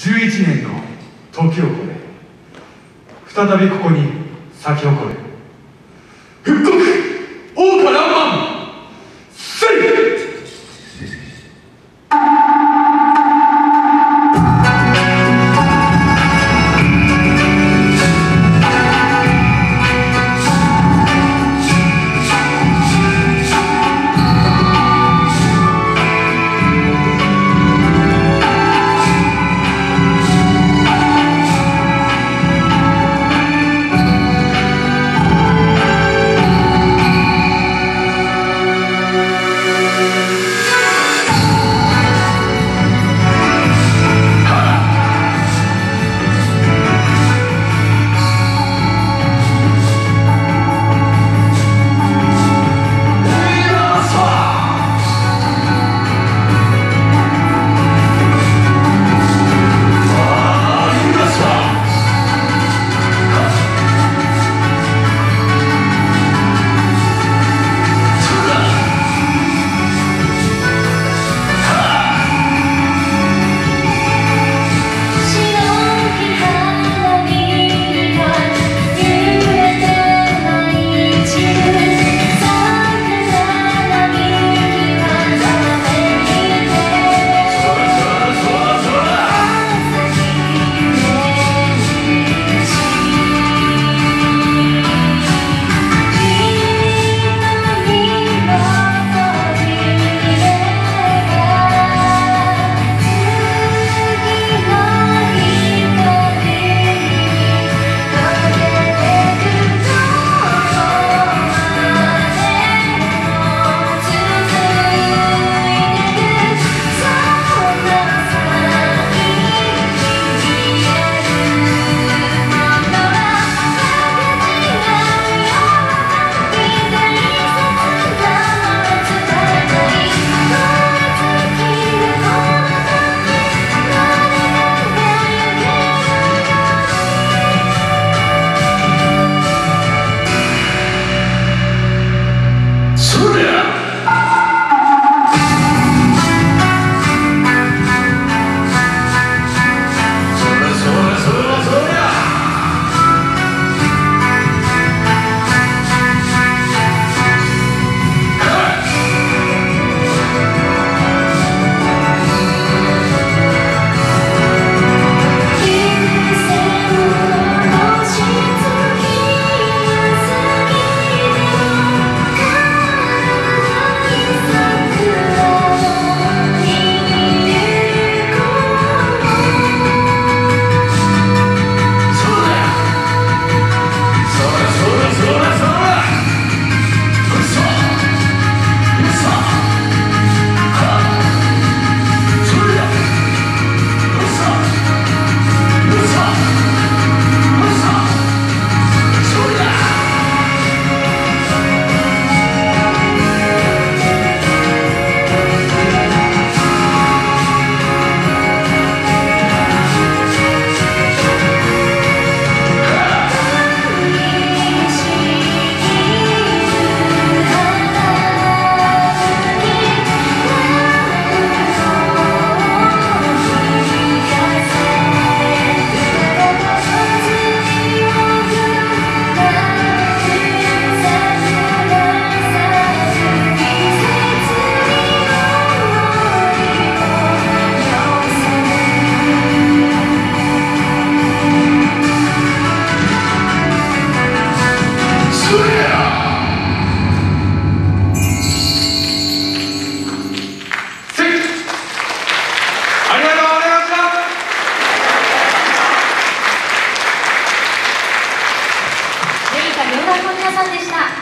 11年の時を超え再びここに咲き誇る。復興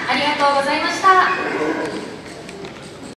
ありがとうございました。